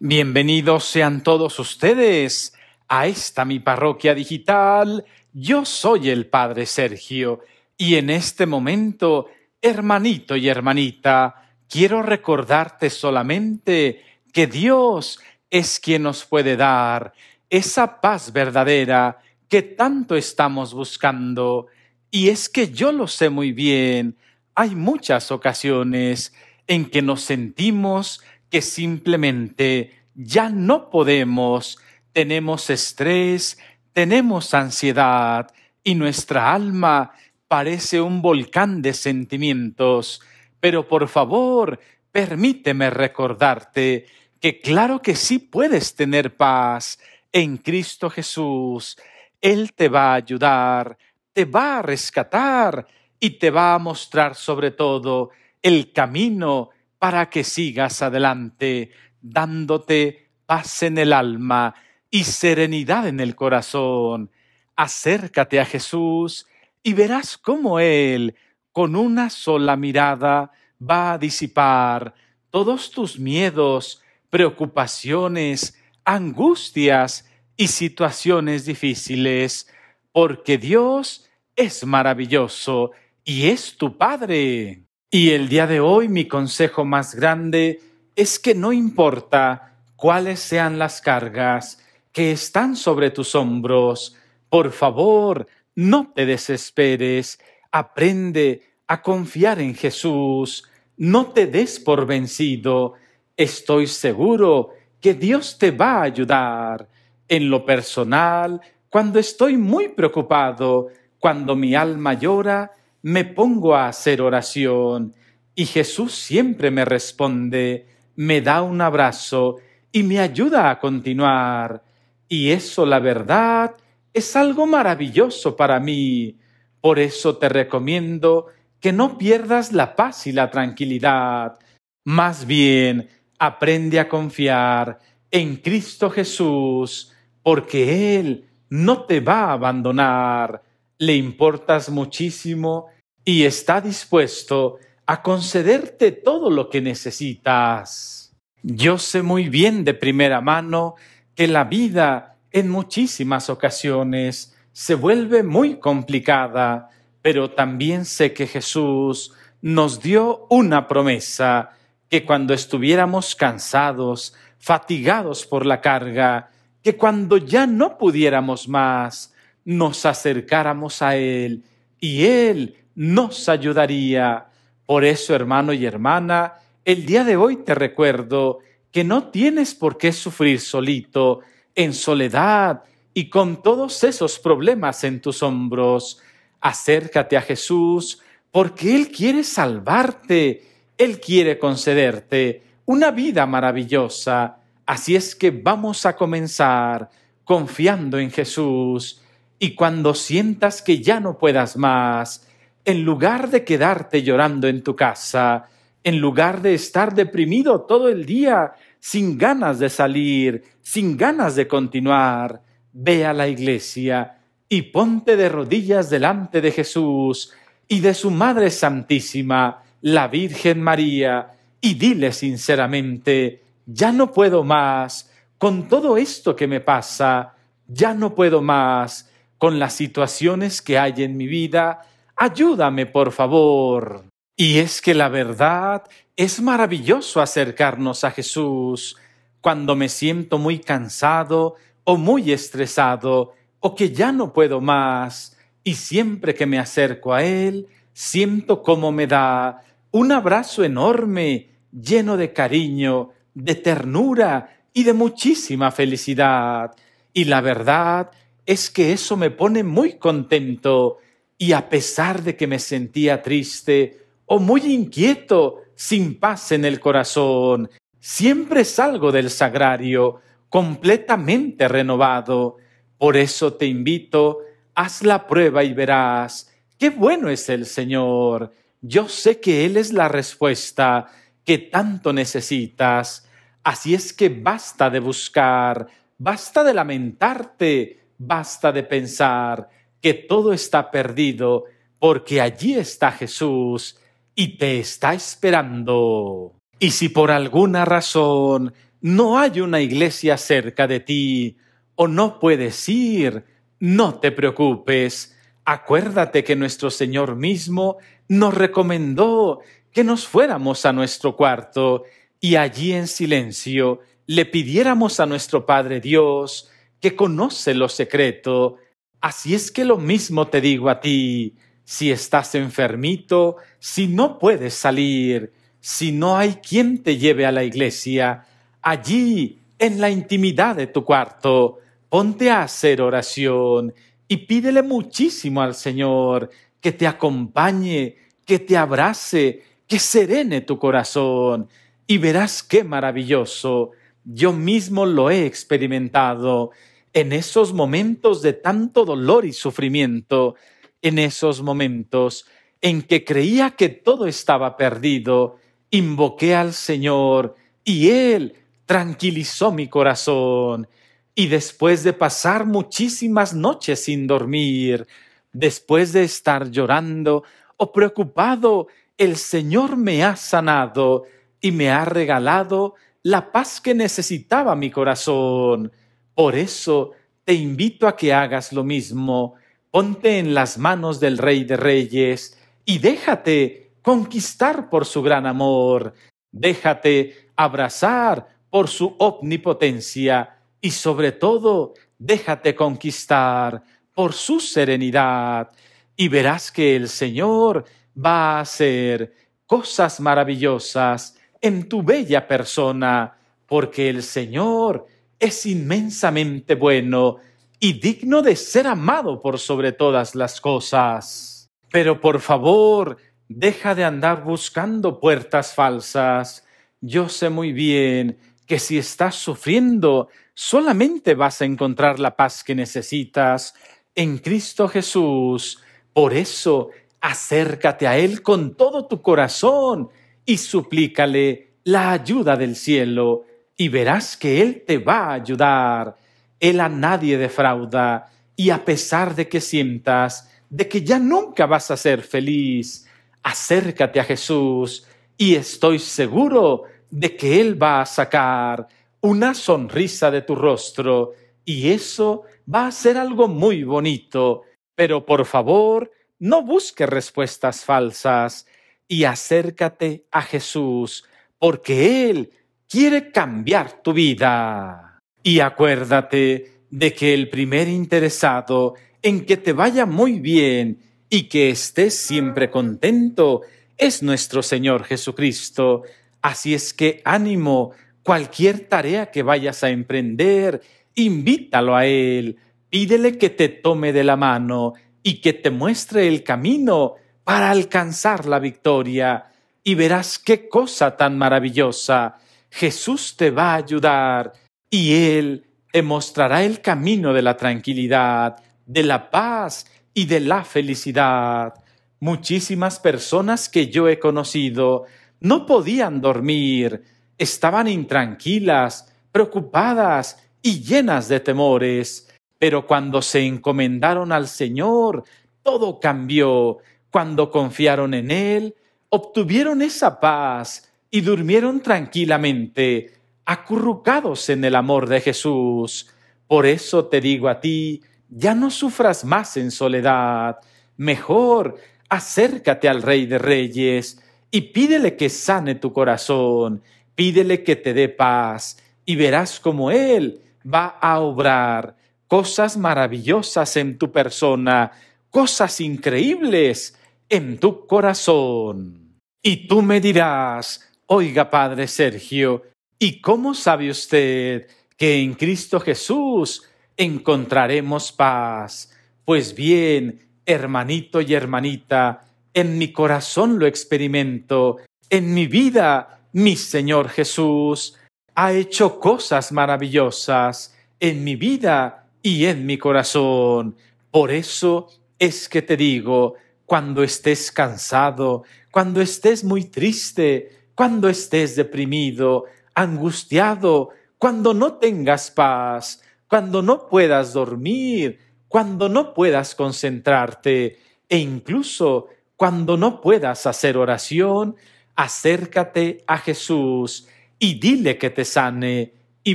Bienvenidos sean todos ustedes a esta mi parroquia digital. Yo soy el Padre Sergio y en este momento, hermanito y hermanita, quiero recordarte solamente que Dios es quien nos puede dar esa paz verdadera que tanto estamos buscando. Y es que yo lo sé muy bien, hay muchas ocasiones en que nos sentimos que simplemente ya no podemos, tenemos estrés, tenemos ansiedad y nuestra alma parece un volcán de sentimientos. Pero por favor, permíteme recordarte que claro que sí puedes tener paz en Cristo Jesús. Él te va a ayudar, te va a rescatar y te va a mostrar sobre todo el camino para que sigas adelante, dándote paz en el alma y serenidad en el corazón. Acércate a Jesús y verás cómo Él, con una sola mirada, va a disipar todos tus miedos, preocupaciones, angustias y situaciones difíciles, porque Dios es maravilloso y es tu Padre. Y el día de hoy mi consejo más grande es que no importa cuáles sean las cargas que están sobre tus hombros, por favor, no te desesperes, aprende a confiar en Jesús, no te des por vencido, estoy seguro que Dios te va a ayudar. En lo personal, cuando estoy muy preocupado, cuando mi alma llora, me pongo a hacer oración y Jesús siempre me responde, me da un abrazo y me ayuda a continuar. Y eso, la verdad, es algo maravilloso para mí. Por eso te recomiendo que no pierdas la paz y la tranquilidad. Más bien, aprende a confiar en Cristo Jesús, porque Él no te va a abandonar. Le importas muchísimo y está dispuesto a concederte todo lo que necesitas. Yo sé muy bien de primera mano que la vida en muchísimas ocasiones se vuelve muy complicada, pero también sé que Jesús nos dio una promesa que cuando estuviéramos cansados, fatigados por la carga, que cuando ya no pudiéramos más, nos acercáramos a Él y Él nos ayudaría. Por eso, hermano y hermana, el día de hoy te recuerdo que no tienes por qué sufrir solito, en soledad y con todos esos problemas en tus hombros. Acércate a Jesús porque Él quiere salvarte, Él quiere concederte una vida maravillosa. Así es que vamos a comenzar confiando en Jesús y cuando sientas que ya no puedas más, en lugar de quedarte llorando en tu casa, en lugar de estar deprimido todo el día, sin ganas de salir, sin ganas de continuar, ve a la iglesia y ponte de rodillas delante de Jesús y de su Madre Santísima, la Virgen María, y dile sinceramente, ya no puedo más con todo esto que me pasa, ya no puedo más con las situaciones que hay en mi vida, ayúdame por favor. Y es que la verdad es maravilloso acercarnos a Jesús cuando me siento muy cansado o muy estresado o que ya no puedo más. Y siempre que me acerco a Él, siento cómo me da un abrazo enorme, lleno de cariño, de ternura y de muchísima felicidad. Y la verdad es que eso me pone muy contento y a pesar de que me sentía triste o muy inquieto, sin paz en el corazón, siempre salgo del sagrario completamente renovado. Por eso te invito, haz la prueba y verás qué bueno es el Señor. Yo sé que Él es la respuesta que tanto necesitas. Así es que basta de buscar, basta de lamentarte, basta de pensar que todo está perdido, porque allí está Jesús y te está esperando. Y si por alguna razón no hay una iglesia cerca de ti, o no puedes ir, no te preocupes. Acuérdate que nuestro Señor mismo nos recomendó que nos fuéramos a nuestro cuarto y allí en silencio le pidiéramos a nuestro Padre Dios, que conoce lo secreto. Así es que lo mismo te digo a ti, si estás enfermito, si no puedes salir, si no hay quien te lleve a la iglesia, allí, en la intimidad de tu cuarto, ponte a hacer oración y pídele muchísimo al Señor que te acompañe, que te abrace, que serene tu corazón, y verás qué maravilloso. Yo mismo lo he experimentado en esos momentos de tanto dolor y sufrimiento, en esos momentos en que creía que todo estaba perdido, invoqué al Señor y Él tranquilizó mi corazón. Y después de pasar muchísimas noches sin dormir, después de estar llorando o preocupado, el Señor me ha sanado y me ha regalado la paz que necesitaba mi corazón. Por eso te invito a que hagas lo mismo. Ponte en las manos del Rey de Reyes y déjate conquistar por su gran amor. Déjate abrazar por su omnipotencia y sobre todo déjate conquistar por su serenidad y verás que el Señor va a hacer cosas maravillosas en tu bella persona, porque el Señor es inmensamente bueno y digno de ser amado por sobre todas las cosas. Pero por favor, deja de andar buscando puertas falsas. Yo sé muy bien que si estás sufriendo, solamente vas a encontrar la paz que necesitas en Cristo Jesús. Por eso, acércate a Él con todo tu corazón y suplícale la ayuda del cielo y verás que Él te va a ayudar. Él a nadie defrauda y a pesar de que sientas de que ya nunca vas a ser feliz, acércate a Jesús y estoy seguro de que Él va a sacar una sonrisa de tu rostro y eso va a ser algo muy bonito. Pero por favor, no busques respuestas falsas y acércate a Jesús, porque Él quiere cambiar tu vida. Y acuérdate de que el primer interesado en que te vaya muy bien y que estés siempre contento es nuestro Señor Jesucristo. Así es que ánimo, cualquier tarea que vayas a emprender, invítalo a Él, pídele que te tome de la mano y que te muestre el camino para alcanzar la victoria. Y verás qué cosa tan maravillosa Jesús te va a ayudar y Él te mostrará el camino de la tranquilidad, de la paz y de la felicidad. Muchísimas personas que yo he conocido no podían dormir, estaban intranquilas, preocupadas y llenas de temores. Pero cuando se encomendaron al Señor, todo cambió. Cuando confiaron en Él, obtuvieron esa paz y durmieron tranquilamente, acurrucados en el amor de Jesús. Por eso te digo a ti, ya no sufras más en soledad. Mejor, acércate al Rey de Reyes y pídele que sane tu corazón, pídele que te dé paz, y verás cómo Él va a obrar cosas maravillosas en tu persona, cosas increíbles en tu corazón. Y tú me dirás, Oiga, Padre Sergio, ¿y cómo sabe usted que en Cristo Jesús encontraremos paz? Pues bien, hermanito y hermanita, en mi corazón lo experimento, en mi vida mi Señor Jesús ha hecho cosas maravillosas en mi vida y en mi corazón. Por eso es que te digo, cuando estés cansado, cuando estés muy triste, cuando estés deprimido, angustiado, cuando no tengas paz, cuando no puedas dormir, cuando no puedas concentrarte e incluso cuando no puedas hacer oración, acércate a Jesús y dile que te sane, y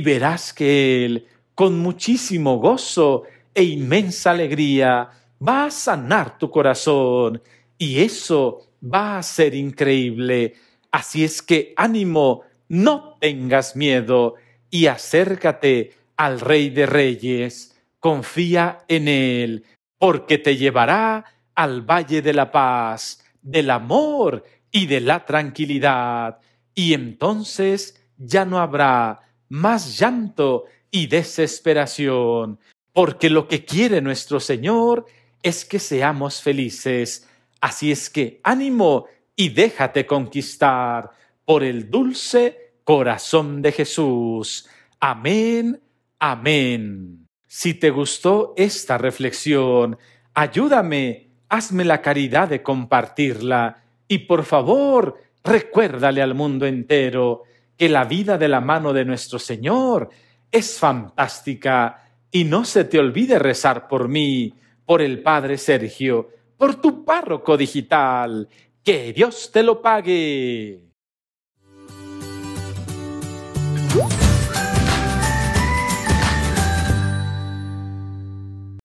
verás que Él, con muchísimo gozo e inmensa alegría, va a sanar tu corazón, y eso va a ser increíble. Así es que ánimo, no tengas miedo, y acércate al Rey de Reyes, confía en Él, porque te llevará al Valle de la Paz, del amor y de la tranquilidad, y entonces ya no habrá más llanto y desesperación, porque lo que quiere nuestro Señor es que seamos felices. Así es que ánimo y déjate conquistar por el dulce corazón de Jesús. Amén, amén. Si te gustó esta reflexión, ayúdame, hazme la caridad de compartirla y por favor, recuérdale al mundo entero que la vida de la mano de nuestro Señor es fantástica y no se te olvide rezar por mí, por el Padre Sergio, por tu párroco digital. Que Dios te lo pague.